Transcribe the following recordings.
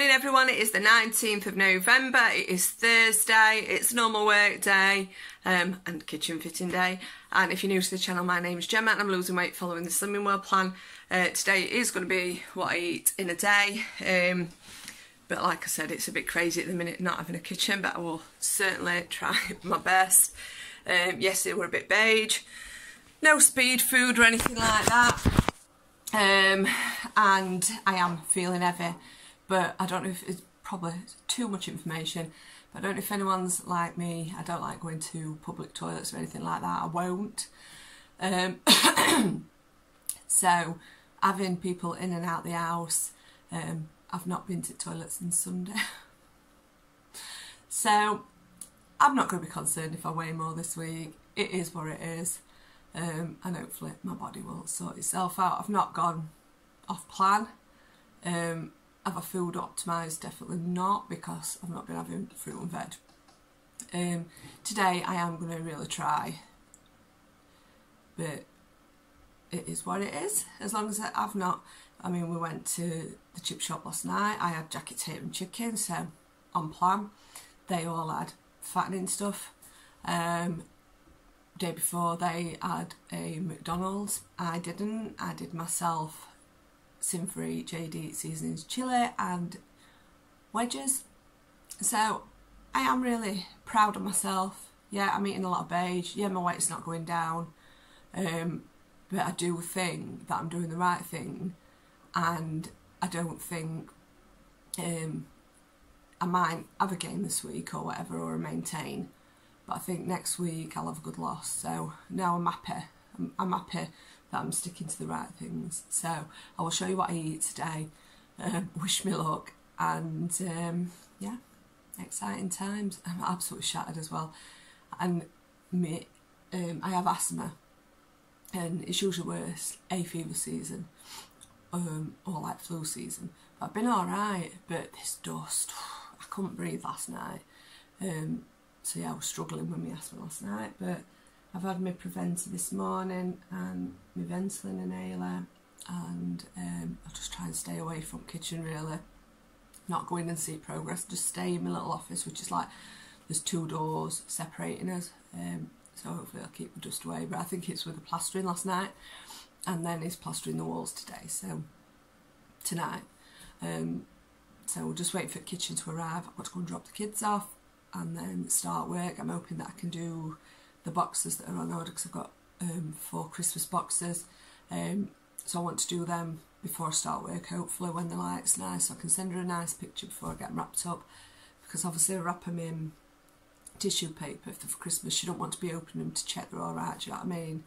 morning everyone, it is the 19th of November, it is Thursday, it's normal work day um, and kitchen fitting day. And if you're new to the channel my name is Gemma and I'm losing weight following the Slimming World plan. Uh, today is going to be what I eat in a day. Um, but like I said it's a bit crazy at the minute not having a kitchen but I will certainly try my best. Um, yesterday were a bit beige, no speed food or anything like that. Um, and I am feeling heavy but I don't know if it's probably too much information. But I don't know if anyone's like me. I don't like going to public toilets or anything like that. I won't. Um, so having people in and out the house, um, I've not been to toilets since Sunday. so I'm not going to be concerned if I weigh more this week. It is what it is. Um, and hopefully my body will sort itself out. I've not gone off plan. Um, have I food optimised? Definitely not because I've not been having fruit and veg. Um, today I am going to really try, but it is what it is. As long as I've not, I mean, we went to the chip shop last night. I had jacket tape and chicken, so on plan. They all had fattening stuff. Um, day before they had a McDonald's. I didn't. I did myself Sin-Free JD Seasonings chili and wedges. So I am really proud of myself. Yeah, I'm eating a lot of beige. Yeah, my weight's not going down. Um, but I do think that I'm doing the right thing and I don't think um, I might have a game this week or whatever or maintain but I think next week I'll have a good loss so now I'm happy I'm, I'm happy that I'm sticking to the right things. So I will show you what I eat today. Um, wish me luck and um, yeah, exciting times. I'm absolutely shattered as well. And me, um, I have asthma and it's usually worse a fever season um, or like flu season. But I've been alright, but this dust, I couldn't breathe last night. Um, so yeah, I was struggling with my asthma last night, but I've had my Preventer this morning and my Ventolin inhaler and um, I'll just try and stay away from kitchen really. Not go in and see progress, just stay in my little office which is like there's two doors separating us um, so hopefully I'll keep the dust away but I think it's with the plastering last night and then he's plastering the walls today so tonight um, so we'll just wait for the kitchen to arrive. I've got to go and drop the kids off and then start work. I'm hoping that I can do the boxes that are on order because I've got um, four Christmas boxes. Um, so I want to do them before I start work, hopefully when the light's nice. So I can send her a nice picture before I get them wrapped up. Because obviously I wrap them in tissue paper for Christmas. She don't want to be opening them to check they're alright, do you know what I mean?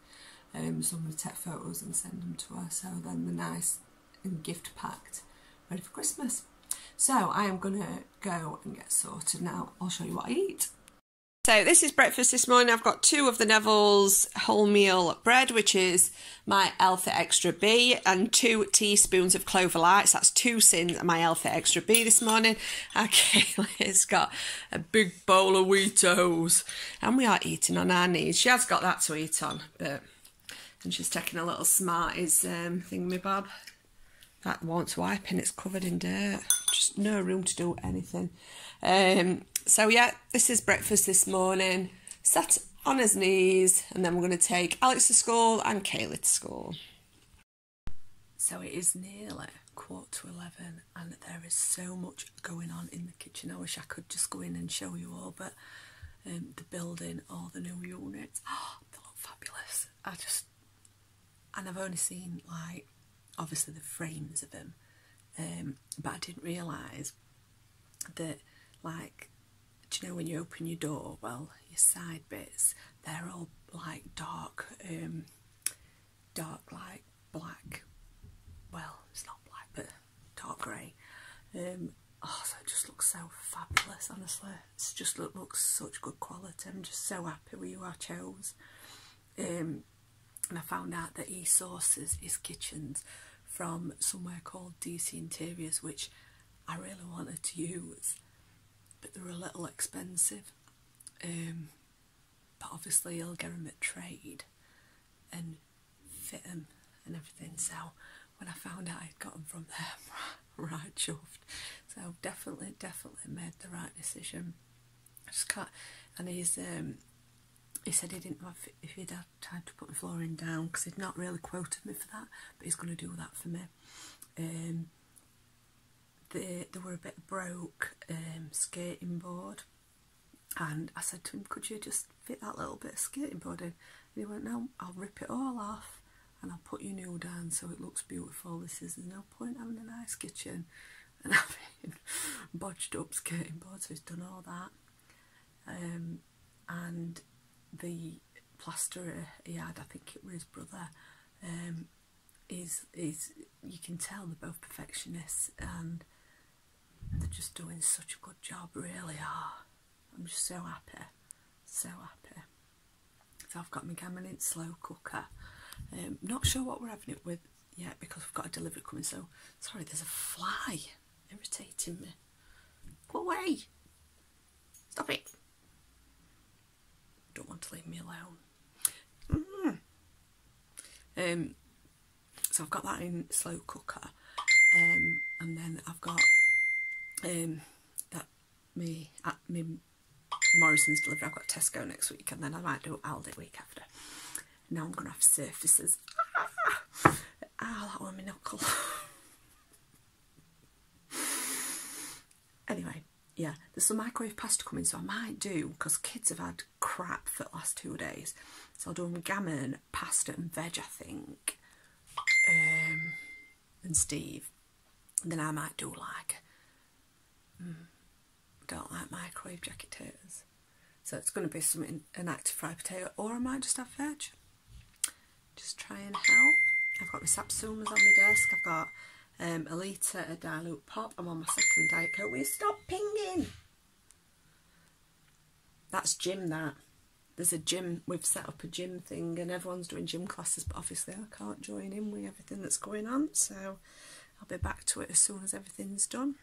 Um, so I'm going to take photos and send them to her. So then they're nice and gift packed, ready for Christmas. So I am going to go and get sorted now. I'll show you what I eat. So this is breakfast this morning. I've got two of the Neville's wholemeal bread, which is my Healthy Extra B, and two teaspoons of Clover Lights. That's two sins of my Healthy Extra B this morning. Okay, Kayla's got a big bowl of Weetos, and we are eating on our knees. She has got that to eat on, but and she's taking a little Smarties um, thingamabob. That wants wiping. It's covered in dirt. Just no room to do anything. Um, so yeah, this is breakfast this morning. Sat on his knees, and then we're going to take Alex to school and Kaylee to school. So it is nearly quarter to eleven, and there is so much going on in the kitchen. I wish I could just go in and show you all, but um, the building, all the new units, oh, they look fabulous. I just, and I've only seen like obviously the frames of them, um, but I didn't realise that like you know when you open your door well your side bits they're all like dark um dark like black. Well it's not black but dark grey. Um oh so it just looks so fabulous honestly. It's just look, looks such good quality. I'm just so happy with you I chose. Um and i found out that he sources his kitchens from somewhere called dc interiors which i really wanted to use but they're a little expensive. Um, but obviously you'll get them at trade and fit them and everything. So when I found out I'd got them from there, right chuffed. So definitely, definitely made the right decision. I just can't. And he's um, he said he didn't have if he'd had time to put the flooring down because he'd not really quoted me for that, but he's going to do that for me. Um, they, they were a bit broke um, skating board and I said to him, could you just fit that little bit of skating board in? And he went, no, I'll rip it all off and I'll put your new down so it looks beautiful. This is there's no point having a nice kitchen and having bodged up skating board, so he's done all that. Um, and the plasterer he had, I think it was his brother, um, is is you can tell they're both perfectionists and they're just doing such a good job, really are. I'm just so happy, so happy. So I've got my gammon in slow cooker. Um, not sure what we're having it with yet because we've got a delivery coming. So sorry, there's a fly irritating me. Go away! Stop it! Don't want to leave me alone. Mm. Um, so I've got that in slow cooker, um, and then I've got um, that me at me Morrison's delivery. I've got Tesco next week, and then I might do Aldi week after. Now I'm to have surfaces. Ah, ah that one my knuckle. anyway, yeah, there's some microwave pasta coming, so I might do, because kids have had crap for the last two days. So I'll do them gammon, pasta and veg, I think. Um, and Steve. And then I might do like, mm, don't like microwave jacket potatoes. So it's going to be something, an active fried potato, or I might just have veg. Just try and help. I've got my Satsumas on my desk. I've got um, a litre of dilute pop. I'm on my second Diet Coke. Will you stop pinging? That's gym, that. There's a gym. We've set up a gym thing and everyone's doing gym classes, but obviously I can't join in with everything that's going on. So I'll be back to it as soon as everything's done.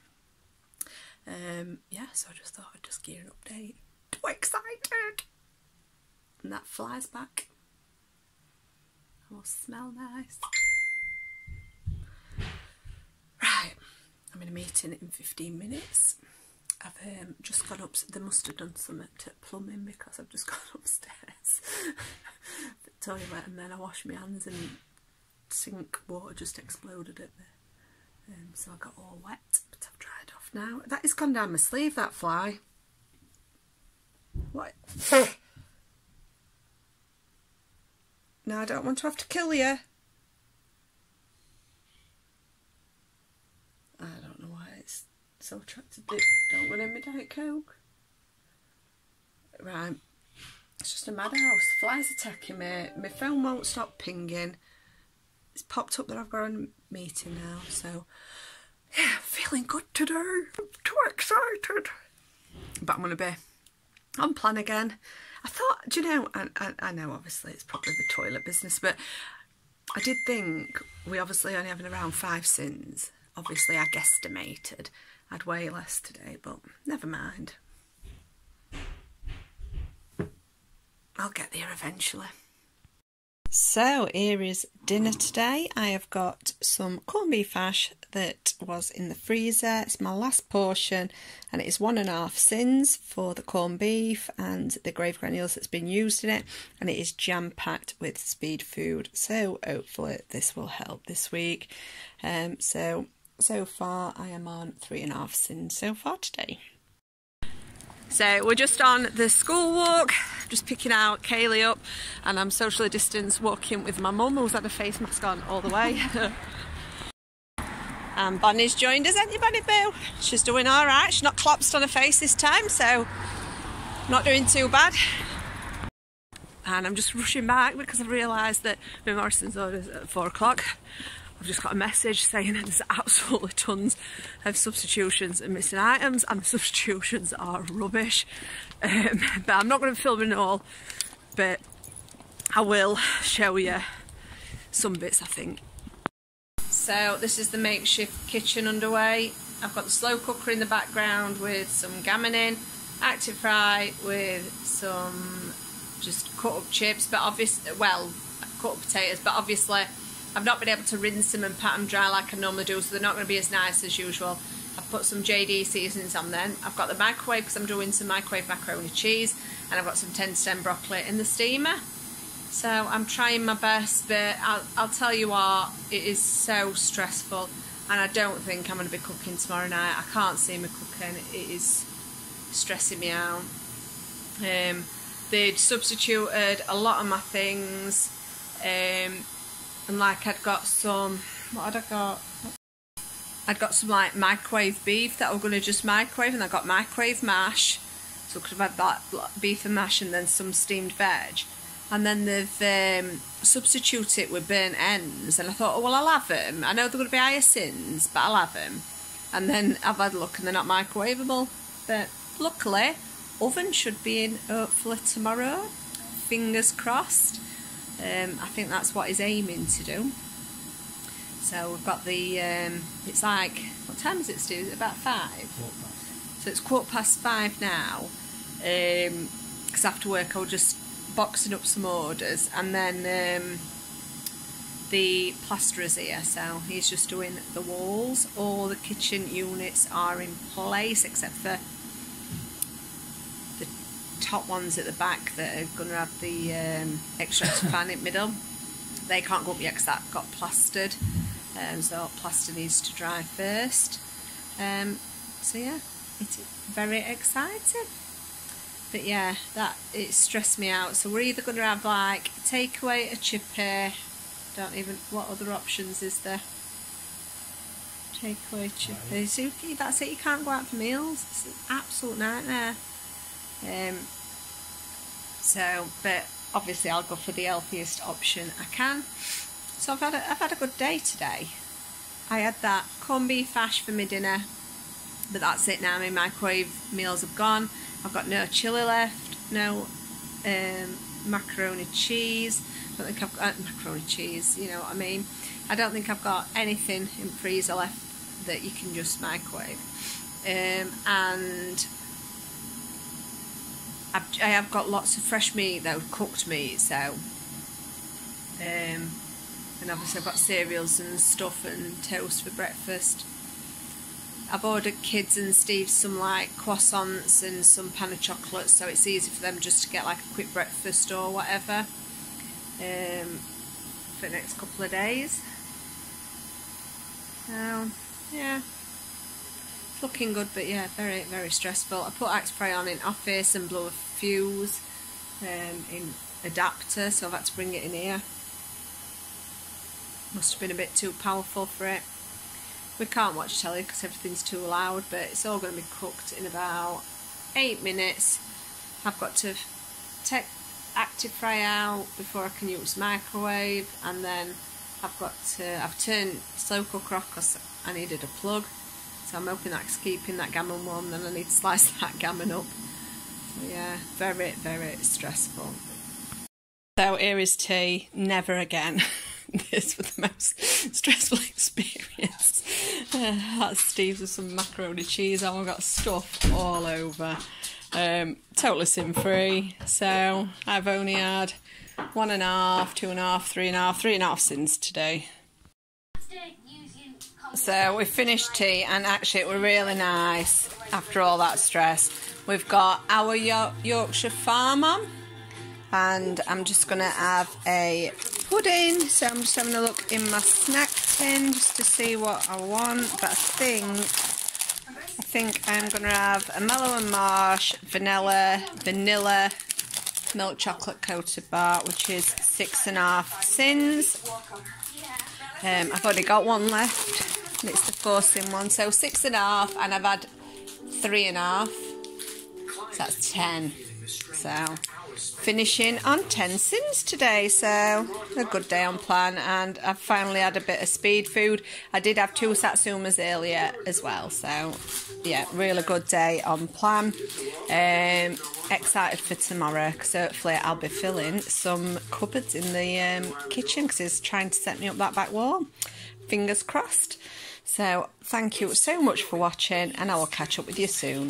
Um, yeah, so I just thought I'd just give an update. Too excited! And that flies back. I will smell nice. Right, I'm in a meeting in 15 minutes. I've um, just gone up, they must have done something to plumbing because I've just gone upstairs the toilet and then I washed my hands and sink water just exploded at me. Um, so I got all wet, but I've now. That is gone down my sleeve, that fly. What? no, I don't want to have to kill you. I don't know why it's so attracted to don't want any Diet Coke. Right. It's just a madhouse. Flies attacking me. My phone won't stop pinging. It's popped up that I've got a meeting now, so yeah, feeling good today. I'm too excited. But I'm going to be on plan again. I thought, do you know, I, I, I know obviously it's probably the toilet business, but I did think we obviously only having around five sins. Obviously I guesstimated I'd weigh less today, but never mind. I'll get there eventually. So here is dinner today. I have got some corned beef hash that was in the freezer. It's my last portion and it is one and a half sins for the corned beef and the gravy granules that's been used in it and it is jam packed with speed food. So hopefully this will help this week. Um, so so far I am on three and a half sins so far today. So we're just on the school walk, just picking out Kaylee up, and I'm socially distanced walking with my mum who's had a face mask on all the way. and Bonnie's joined us, anybody boo? She's doing alright, she's not collapsed on her face this time, so not doing too bad. And I'm just rushing back because I've realised that my Morrison's orders at four o'clock. I've just got a message saying that there's absolutely tons of substitutions and missing items and the substitutions are rubbish. Um, but I'm not going to film it all, but I will show you some bits I think. So this is the makeshift kitchen underway. I've got the slow cooker in the background with some gammon in, ActiFry with some just cut up chips, but obviously, well, cut up potatoes, but obviously I've not been able to rinse them and pat them dry like I normally do, so they're not going to be as nice as usual. I've put some JD seasonings on them. I've got the microwave because I'm doing some microwave macaroni cheese, and I've got some Tenderstem broccoli in the steamer. So I'm trying my best, but I'll, I'll tell you what, it is so stressful, and I don't think I'm going to be cooking tomorrow night. I can't see me cooking. It is stressing me out. Um, they'd substituted a lot of my things, um, and like I'd got some. What had I got? I'd got some like microwave beef that I was going to just microwave, and I got microwave mash. So I could have had that beef and mash, and then some steamed veg. And then they've um, substituted it with burnt ends, and I thought, oh well, I'll have them. I know they're going to be hyacinths, but I'll have them. And then I've had a look, and they're not microwavable. But luckily, oven should be in hopefully tomorrow. Fingers crossed. Um, I think that's what he's aiming to do. So we've got the, um, it's like, what time is it, Stu? Is it about five? So it's quarter past five now. Because um, after work I'll just boxing up some orders and then um, the plasterer's here so he's just doing the walls all the kitchen units are in place except for top ones at the back that are going to have the um, extractor fan in the middle. They can't go up yet because that got plastered. Um, so plaster needs to dry first. Um, so yeah it's very exciting. But yeah that it stressed me out. So we're either going to have like takeaway a chippy don't even what other options is there? Takeaway chippy so that's it. You can't go out for meals. It's an absolute nightmare. Um, so but obviously I'll go for the healthiest option I can so I've had a, I've had a good day today I had that corned beef hash for my dinner but that's it now my microwave meals have gone I've got no chili left, no um, macaroni cheese. I don't think I've got uh, macaroni cheese. You know what I mean? I don't think I've got anything in freezer left that you can just microwave. Um, and I've, I have got lots of fresh meat though, cooked meat. So, um, and obviously I've got cereals and stuff and toast for breakfast. I've ordered kids and Steve some like croissants and some pain au chocolats so it's easy for them just to get like a quick breakfast or whatever um, for the next couple of days. So yeah, looking good but yeah, very very stressful. I put axe spray on in office and blow a fuse um, in adapter so I've had to bring it in here. Must have been a bit too powerful for it. We can't watch telly because everything's too loud, but it's all going to be cooked in about eight minutes. I've got to take ActiFry out before I can use microwave, and then I've got to, I've turned slow cooker off because I needed a plug. So I'm hoping that's keeping that gammon warm, then I need to slice that gammon up. So yeah, very, very stressful. So here is tea, never again. this was the most stressful experience. Uh, that's Steve with some macaroni cheese we've got stuff all over. Um, totally sin free. So I've only had one and a half, two and a half, three and a half, three and a half sins today. So we finished tea and actually it was really nice after all that stress. We've got our Yorkshire farm on and I'm just going to have a pudding. So I'm just having a look in my snack tin just to see what I want. But I think I think I'm going to have a Mallow and Marsh vanilla vanilla milk chocolate coated bar, which is six and a half sins. Um, I've already got one left. It's the four sin one, so six and a half, and I've had three and a half. So that's ten. So finishing on 10 sins today. So a good day on plan. And I've finally had a bit of speed food. I did have two satsumas earlier as well. So yeah really good day on plan. Um, excited for tomorrow because hopefully I'll be filling some cupboards in the um, kitchen because he's trying to set me up that back wall. Fingers crossed so thank you so much for watching and I will catch up with you soon